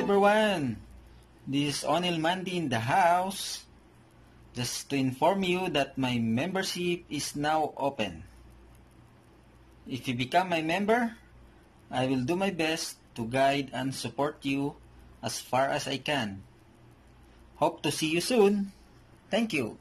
everyone! This is Onil Mandi in the house. Just to inform you that my membership is now open. If you become my member, I will do my best to guide and support you as far as I can. Hope to see you soon. Thank you.